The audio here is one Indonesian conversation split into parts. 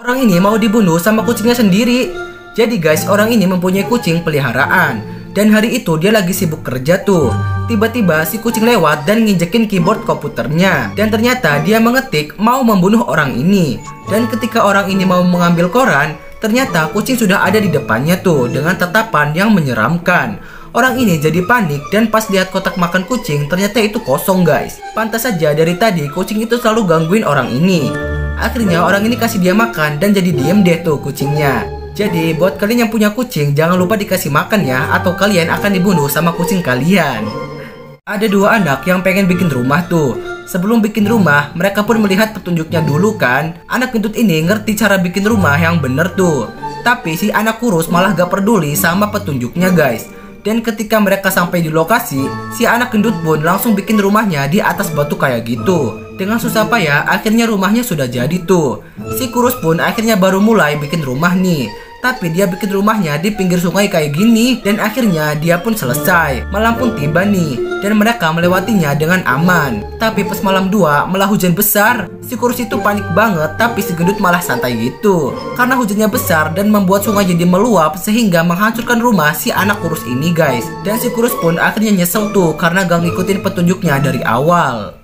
Orang ini mau dibunuh sama kucingnya sendiri. Jadi guys, orang ini mempunyai kucing peliharaan. Dan hari itu dia lagi sibuk kerja tuh. Tiba-tiba si kucing lewat dan nginjekin keyboard komputernya. Dan ternyata dia mengetik mau membunuh orang ini. Dan ketika orang ini mau mengambil koran, ternyata kucing sudah ada di depannya tuh dengan tatapan yang menyeramkan. Orang ini jadi panik dan pas lihat kotak makan kucing ternyata itu kosong guys. Pantas saja dari tadi kucing itu selalu gangguin orang ini. Akhirnya orang ini kasih dia makan dan jadi diem deh tuh kucingnya. Jadi buat kalian yang punya kucing jangan lupa dikasih makan ya atau kalian akan dibunuh sama kucing kalian. Ada dua anak yang pengen bikin rumah tuh. Sebelum bikin rumah, mereka pun melihat petunjuknya dulu kan. Anak gendut ini ngerti cara bikin rumah yang bener tuh. Tapi si anak kurus malah gak peduli sama petunjuknya guys. Dan ketika mereka sampai di lokasi, si anak gendut pun langsung bikin rumahnya di atas batu kayak gitu. Dengan susah payah, akhirnya rumahnya sudah jadi tuh. Si kurus pun akhirnya baru mulai bikin rumah nih. Tapi dia bikin rumahnya di pinggir sungai kayak gini dan akhirnya dia pun selesai. Malam pun tiba nih dan mereka melewatinya dengan aman. Tapi pas malam 2 malah hujan besar. Si kurus itu panik banget tapi si gendut malah santai gitu. Karena hujannya besar dan membuat sungai jadi meluap sehingga menghancurkan rumah si anak kurus ini guys. Dan si kurus pun akhirnya nyesel tuh karena gak ngikutin petunjuknya dari awal.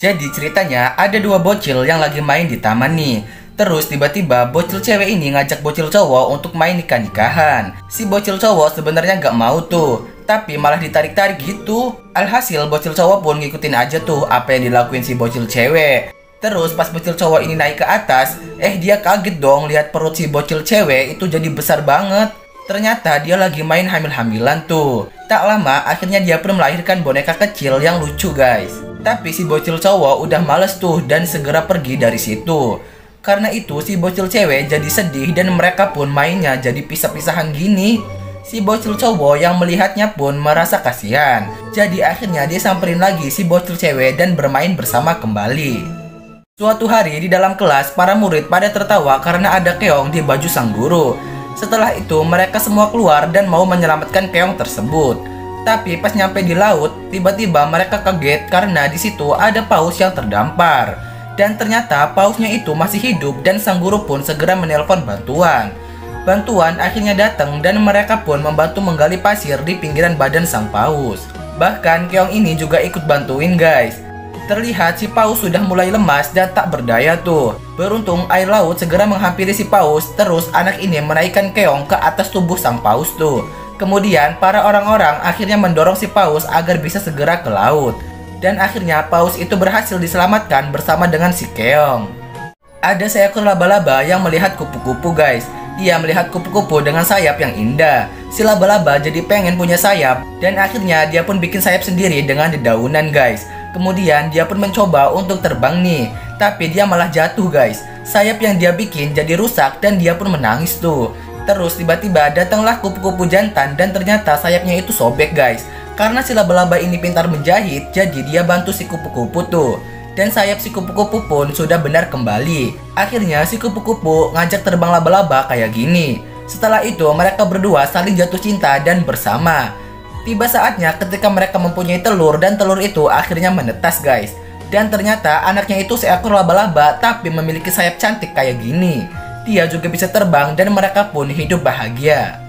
Jadi ceritanya ada dua bocil yang lagi main di taman nih. Terus tiba-tiba bocil cewek ini ngajak bocil cowok untuk main nikah-nikahan. Si bocil cowok sebenarnya gak mau tuh, tapi malah ditarik-tarik gitu. Alhasil bocil cowok pun ngikutin aja tuh apa yang dilakuin si bocil cewek. Terus pas bocil cowok ini naik ke atas, eh dia kaget dong lihat perut si bocil cewek itu jadi besar banget. Ternyata dia lagi main hamil-hamilan tuh. Tak lama akhirnya dia pun melahirkan boneka kecil yang lucu guys. Tapi si bocil cowok udah males tuh dan segera pergi dari situ. Karena itu si bocil cewek jadi sedih dan mereka pun mainnya jadi pisah-pisahan gini. Si bocil cowok yang melihatnya pun merasa kasihan. Jadi akhirnya dia samperin lagi si bocil cewek dan bermain bersama kembali. Suatu hari di dalam kelas, para murid pada tertawa karena ada keong di baju sang guru. Setelah itu, mereka semua keluar dan mau menyelamatkan keong tersebut. Tapi pas nyampe di laut, tiba-tiba mereka kaget karena di situ ada paus yang terdampar. Dan ternyata pausnya itu masih hidup dan sang guru pun segera menelpon bantuan. Bantuan akhirnya datang dan mereka pun membantu menggali pasir di pinggiran badan sang paus. Bahkan keong ini juga ikut bantuin guys. Terlihat si paus sudah mulai lemas dan tak berdaya tuh. Beruntung air laut segera menghampiri si paus, terus anak ini menaikkan keong ke atas tubuh sang paus tuh. Kemudian para orang-orang akhirnya mendorong si paus agar bisa segera ke laut. Dan akhirnya paus itu berhasil diselamatkan bersama dengan si keong. Ada seekor laba-laba yang melihat kupu-kupu guys. Ia melihat kupu-kupu dengan sayap yang indah. Si laba-laba jadi pengen punya sayap dan akhirnya dia pun bikin sayap sendiri dengan dedaunan guys. Kemudian dia pun mencoba untuk terbang nih, tapi dia malah jatuh guys. Sayap yang dia bikin jadi rusak dan dia pun menangis tuh. Terus tiba-tiba datanglah kupu-kupu jantan dan ternyata sayapnya itu sobek guys. Karena si laba-laba ini pintar menjahit, jadi dia bantu si kupu-kupu tuh. Dan sayap si kupu-kupu pun sudah benar kembali. Akhirnya si kupu-kupu ngajak terbang laba-laba kayak gini. Setelah itu mereka berdua saling jatuh cinta dan bersama. Tiba saatnya ketika mereka mempunyai telur dan telur itu akhirnya menetas guys. Dan ternyata anaknya itu seekor laba-laba tapi memiliki sayap cantik kayak gini. Dia juga bisa terbang dan mereka pun hidup bahagia.